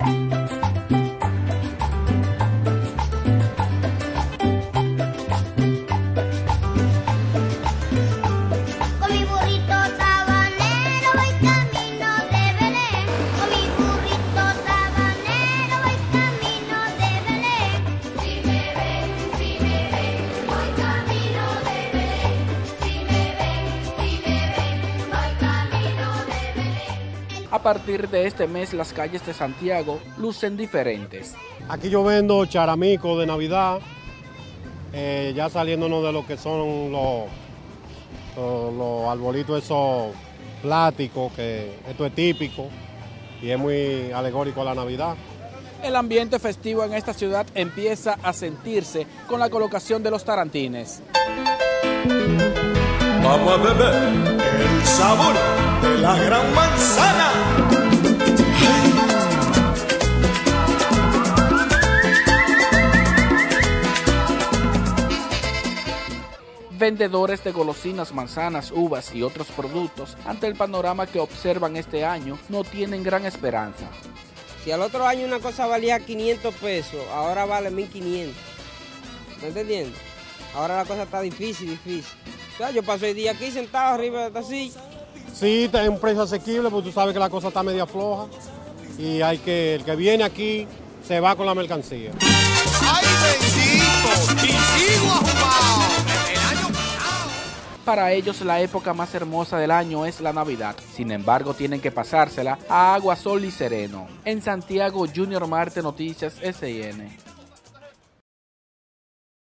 Con A partir de este mes las calles de Santiago lucen diferentes. Aquí yo vendo charamico de Navidad, eh, ya saliéndonos de lo que son los, los, los arbolitos esos plásticos, que esto es típico y es muy alegórico a la Navidad. El ambiente festivo en esta ciudad empieza a sentirse con la colocación de los tarantines. Vamos a beber el sabor de la gran manzana. Vendedores de golosinas, manzanas, uvas y otros productos, ante el panorama que observan este año, no tienen gran esperanza. Si al otro año una cosa valía 500 pesos, ahora vale 1500. ¿Me entendiendo? Ahora la cosa está difícil, difícil. O sea, yo paso el día aquí sentado arriba de esta silla. Sí, está en un precio asequible, porque tú sabes que la cosa está media floja y hay que, el que viene aquí se va con la mercancía. ¡Ay, bendito! ¡Y sigo año pasado. Para ellos la época más hermosa del año es la Navidad. Sin embargo, tienen que pasársela a agua, sol y sereno. En Santiago, Junior Marte Noticias SN.